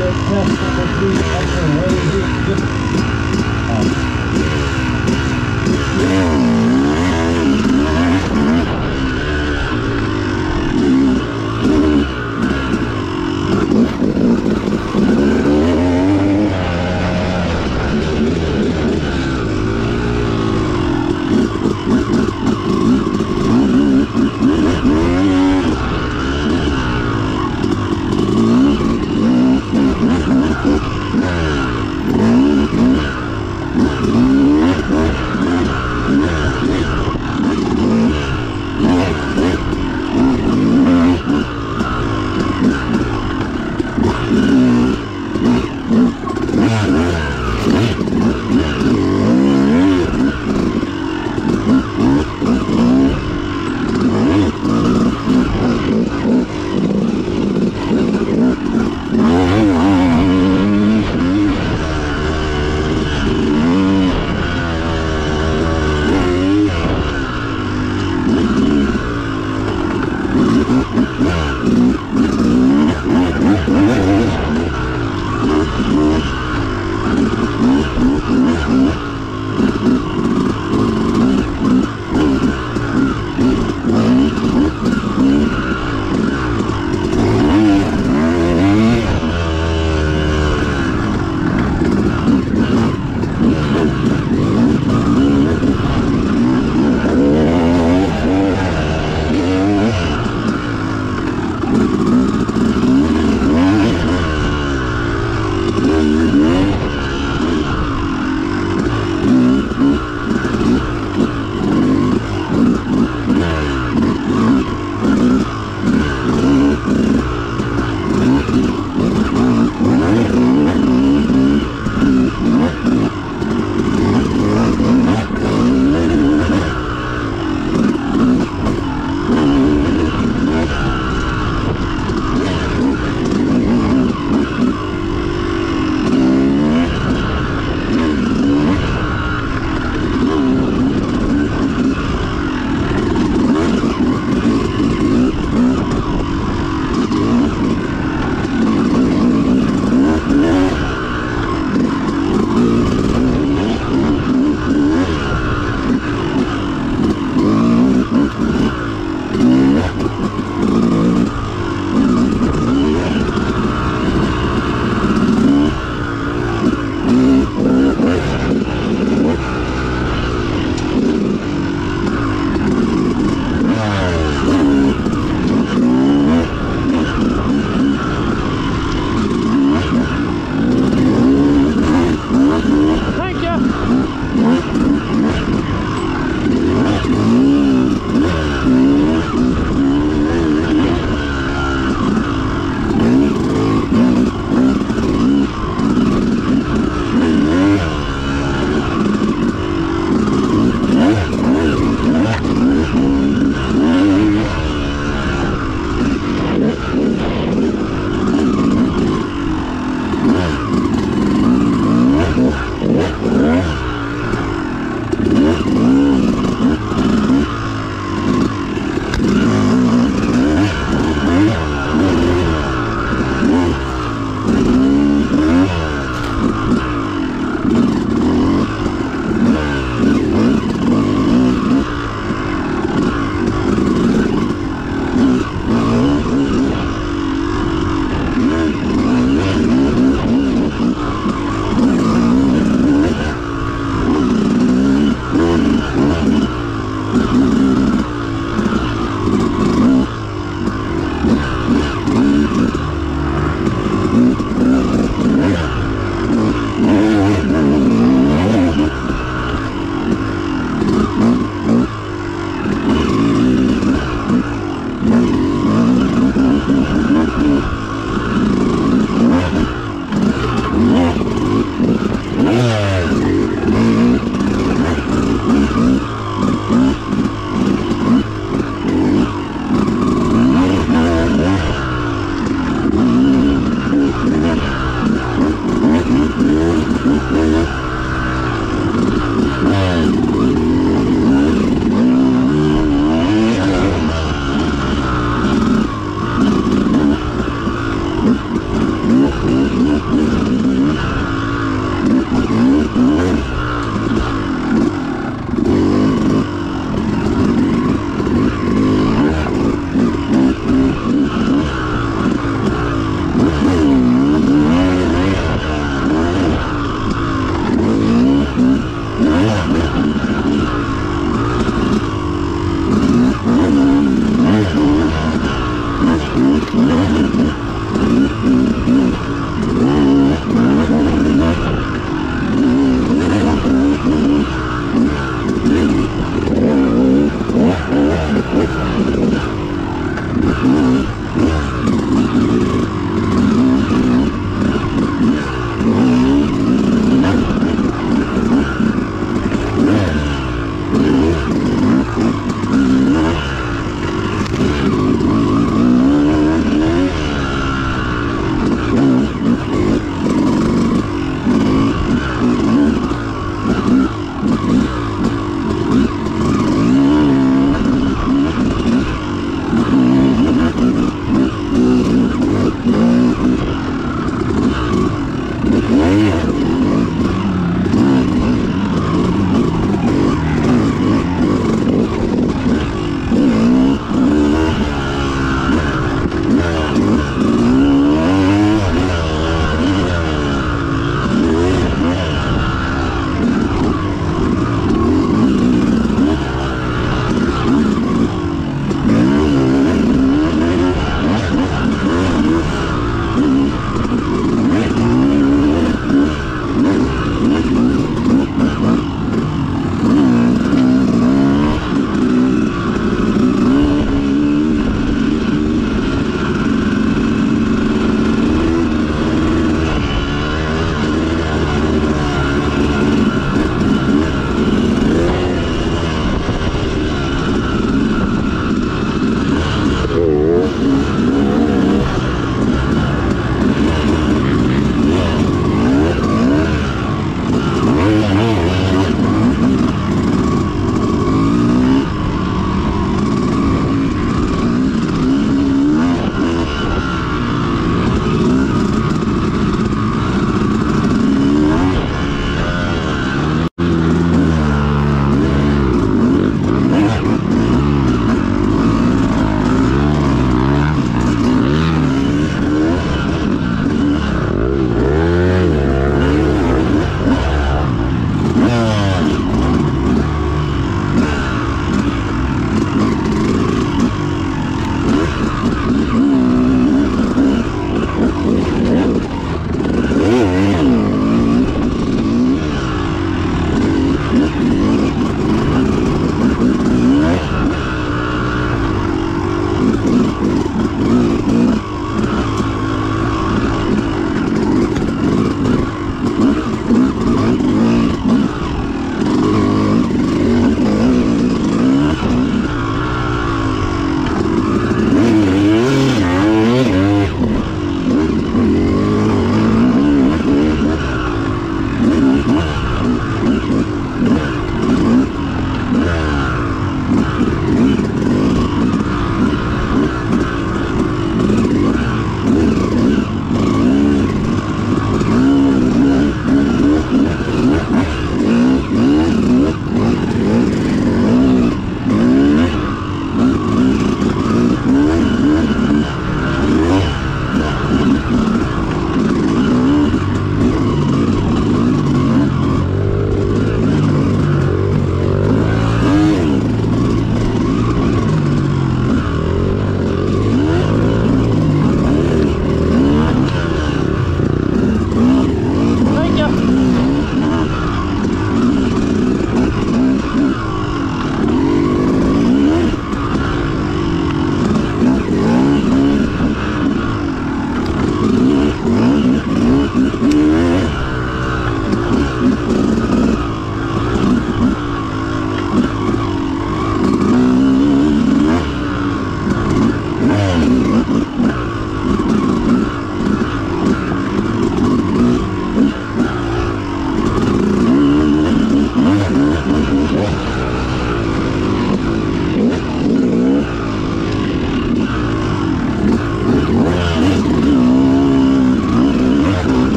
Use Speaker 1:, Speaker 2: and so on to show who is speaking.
Speaker 1: the test of the
Speaker 2: three
Speaker 3: of the